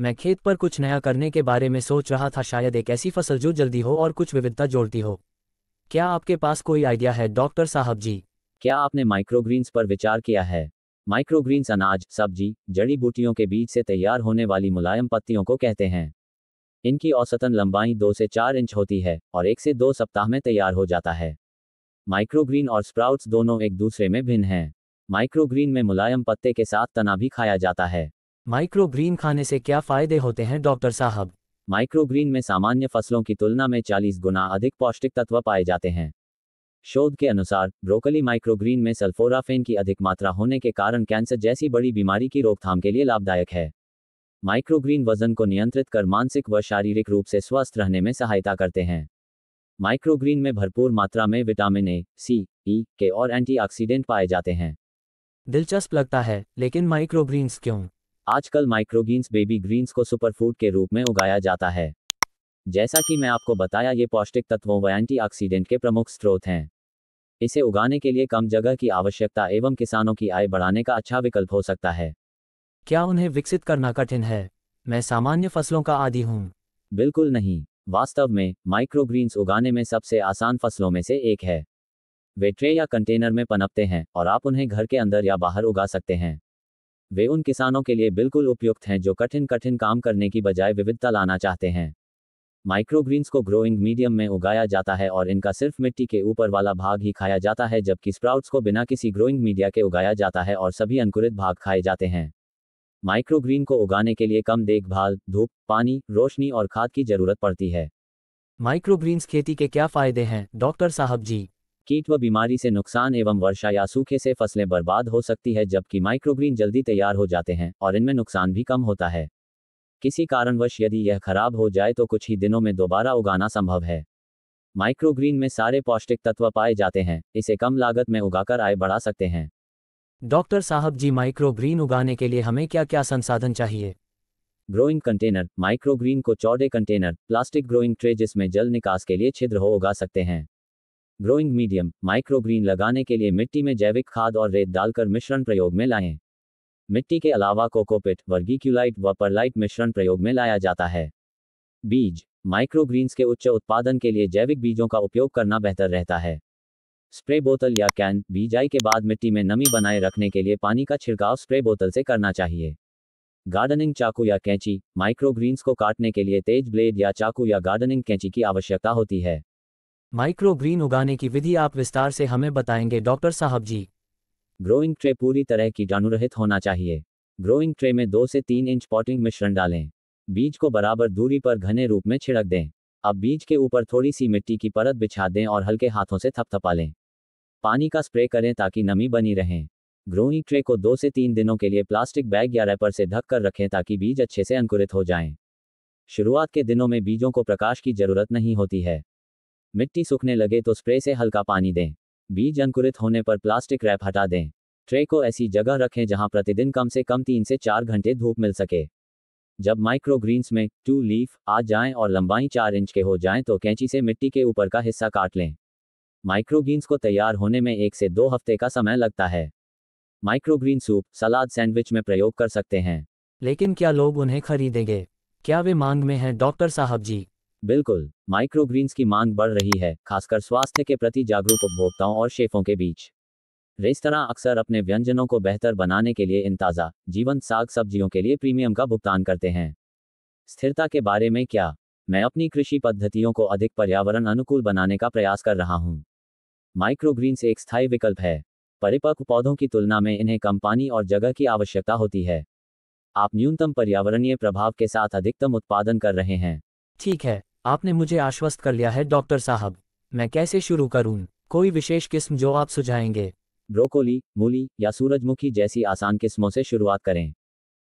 मैं खेत पर कुछ नया करने के बारे में सोच रहा था, शायद एक ऐसी फ़सल जो जल्दी हो और कुछ विविधता जोड़ती हो। क्या आपके पास कोई आइडिया है, डॉक्टर साहब जी? क्या आपने माइक्रोग्रीन्स पर विचार किया है? माइक्रोग्रीन्स अनाज, सब्ज़ी, जड़ी बूटियों के बीज से तैयार होने वाली मुलायम पत्तियों को कहते हैं। इनकी औसतन लंबाई दो से चार इंच होती है और एक से दो सप्ताह में तैयार हो जाता है। माइक्रोग्रीन और स्प्राउट्स दोनों एक दूसरे में भिन्न हैं। माइक्रोग्रीन में मुलायम पत्ते के साथ तना भी खाया जाता है। माइक्रोग्रीन खाने से क्या फ़ायदे होते हैं डॉक्टर साहब? माइक्रोग्रीन में सामान्य फ़सलों की तुलना में 40 गुना अधिक पौष्टिक तत्व पाए जाते हैं। शोध के अनुसार ब्रोकली माइक्रोग्रीन में सल्फोराफेन की अधिक मात्रा होने के कारण कैंसर जैसी बड़ी बीमारी की रोकथाम के लिए लाभदायक है। माइक्रोग्रीन वज़न को नियंत्रित कर मानसिक व शारीरिक रूप से स्वस्थ रहने में सहायता करते हैं। माइक्रोग्रीन में भरपूर मात्रा में विटामिन ए सी ई के और एंटीऑक्सीडेंट पाए जाते हैं। दिलचस्प लगता है लेकिन माइक्रोग्रीन्स क्यों? आजकल माइक्रोग्रीन्स बेबी ग्रीन्स को सुपरफूड के रूप में उगाया जाता है। जैसा कि मैं आपको बताया ये पौष्टिक तत्वों व एंटीऑक्सीडेंट के प्रमुख स्रोत हैं। इसे उगाने के लिए कम जगह की आवश्यकता एवं किसानों की आय बढ़ाने का अच्छा विकल्प हो सकता है। क्या उन्हें विकसित करना कठिन है? मैं सामान्य फ़सलों का आदि हूँ। बिल्कुल नहीं। वास्तव में माइक्रोग्रीन्स उगाने में सबसे आसान फ़सलों में से एक है। वे ट्रे या कंटेनर में पनपते हैं और आप उन्हें घर के अंदर या बाहर उगा सकते हैं। वे उन किसानों के लिए बिल्कुल उपयुक्त हैं जो कठिन कठिन काम करने की बजाय विविधता लाना चाहते हैं। माइक्रोग्रीन्स को ग्रोइंग मीडियम में उगाया जाता है और इनका सिर्फ़ मिट्टी के ऊपर वाला भाग ही खाया जाता है, जबकि स्प्राउट्स को बिना किसी ग्रोइंग मीडिया के उगाया जाता है और सभी अंकुरित भाग खाए जाते हैं। माइक्रोग्रीन को उगाने के लिए कम देखभाल, धूप, पानी, रोशनी और खाद की ज़रूरत पड़ती है। माइक्रोग्रीन्स खेती के क्या फ़ायदे हैं? डॉक्टर साहब जी। कीट व बीमारी से नुकसान एवं वर्षा या सूखे से फ़सलें बर्बाद हो सकती है जबकि माइक्रोग्रीन जल्दी तैयार हो जाते हैं और इनमें नुकसान भी कम होता है। किसी कारणवश यदि यह खराब हो जाए तो कुछ ही दिनों में दोबारा उगाना संभव है। माइक्रोग्रीन में सारे पौष्टिक तत्व पाए जाते हैं इसे कम लागत में उगाकर आय बढ़ा सकते हैं। डॉक्टर साहब जी माइक्रोग्रीन उगाने के लिए हमें क्या क्या संसाधन चाहिए? ग्रोइंग कंटेनर माइक्रोग्रीन को चौड़े कंटेनर प्लास्टिक ग्रोइंग ट्रे जिसमें जल निकास के लिए छिद्र हो उगा सकते हैं। ग्रोइंग मीडियम, माइक्रोग्रीन लगाने के लिए मिट्टी में जैविक खाद और रेत डालकर मिश्रण प्रयोग में लाएँ। मिट्टी के अलावा कोकोपिट, वर्गीक्यूलाइट व परलाइट मिश्रण प्रयोग में लाया जाता है। बीज, माइक्रोग्रीन्स के उच्च उत्पादन के लिए जैविक बीजों का उपयोग करना बेहतर रहता है। स्प्रे बोतल या कैन, बीजाई के बाद मिट्टी में नमी बनाए रखने के लिए पानी का छिड़काव स्प्रे बोतल से करना चाहिए। गार्डनिंग चाकू या कैंची, माइक्रोग्रीन्स को काटने के लिए तेज ब्लेड या चाकू या गार्डनिंग कैंची की आवश्यकता होती है। माइक्रोग्रीन उगाने की विधि आप विस्तार से हमें बताएँगे, डॉक्टर साहब जी। ग्रोइंग ट्रे पूरी तरह कीटाणुरहित होना चाहिए। ग्रोइंग ट्रे में दो से तीन इंच पॉटिंग मिश्रण डालें। बीज को बराबर दूरी पर घने रूप में छिड़क दें। अब बीज के ऊपर थोड़ी सी मिट्टी की परत बिछा दें और हल्के हाथों से थपथपा लें। पानी का स्प्रे करें ताकि नमी बनी रहे। ग्रोइंग ट्रे को दो से तीन दिनों के लिए प्लास्टिक बैग या रैपर से ढक कर रखें ताकि बीज अच्छे से अंकुरित हो जाएँ। शुरुआत के दिनों में बीजों को प्रकाश की ज़रूरत नहीं होती है। मिट्टी सूखने लगे तो स्प्रे से हल्का पानी दें। बीज अंकुरित होने पर प्लास्टिक रैप हटा दें। ट्रे को ऐसी जगह रखें जहाँ प्रतिदिन कम से कम तीन से चार घंटे धूप मिल सके। जब माइक्रोग्रीन्स में टू लीफ आ जाएँ और लंबाई चार इंच के हो जाएँ तो कैंची से मिट्टी के ऊपर का हिस्सा काट लें। माइक्रोग्रीन्स को तैयार होने में एक से दो हफ़्ते का समय लगता है। माइक्रोग्रीन सूप सलाद सैंडविच में प्रयोग कर सकते हैं। लेकिन क्या लोग उन्हें खरीदेंगे? क्या वे मांग में हैं? डॉक्टर साहब जी बिल्कुल माइक्रोग्रीन्स की मांग बढ़ रही है, खासकर स्वास्थ्य के प्रति जागरूक उपभोक्ताओं और शेफों के बीच। रेस्तरां अक्सर अपने व्यंजनों को बेहतर बनाने के लिए इन ताज़ा जीवंत साग सब्जियों के लिए प्रीमियम का भुगतान करते हैं। स्थिरता के बारे में क्या? मैं अपनी कृषि पद्धतियों को अधिक पर्यावरण अनुकूल बनाने का प्रयास कर रहा हूँ। माइक्रोग्रीन्स एक स्थायी विकल्प है। परिपक्व पौधों की तुलना में इन्हें कम पानी और जगह की आवश्यकता होती है। आप न्यूनतम पर्यावरणीय प्रभाव के साथ अधिकतम उत्पादन कर रहे हैं। ठीक है। आपने मुझे आश्वस्त कर लिया है, डॉक्टर साहब। मैं कैसे शुरू करूँ? कोई विशेष किस्म जो आप सुझाएँगे? ब्रोकोली, मूली या सूरजमुखी जैसी आसान किस्मों से शुरुआत करें।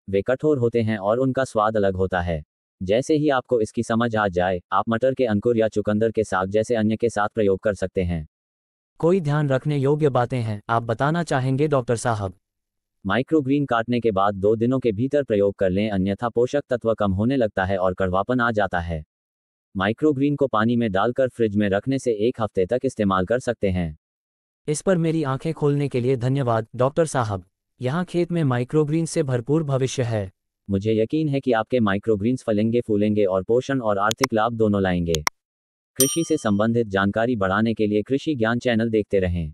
वे कठोर होते हैं और उनका स्वाद अलग होता है। जैसे ही आपको इसकी समझ आ जाए, आप मटर के अंकुर या चुकंदर के साग जैसे अन्य के साथ प्रयोग कर सकते हैं। कोई ध्यान रखने योग्य बातें हैं, आप बताना चाहेंगे, डॉक्टर साहब? माइक्रोग्रीन काटने के बाद दो दिनों के भीतर प्रयोग कर लें, अन्यथा पोषक तत्व कम होने लगता है और कड़वापन आ जाता है। माइक्रोग्रीन को पानी में डालकर फ्रिज में रखने से एक हफ़्ते तक इस्तेमाल कर सकते हैं। इस पर मेरी आँखें खोलने के लिए धन्यवाद डॉक्टर साहब। यहाँ खेत में माइक्रोग्रीन से भरपूर भविष्य है। मुझे यकीन है कि आपके माइक्रोग्रीन्स फलेंगे फूलेंगे और पोषण और आर्थिक लाभ दोनों लाएँगे। कृषि से संबंधित जानकारी बढ़ाने के लिए कृषि ज्ञान चैनल देखते रहें।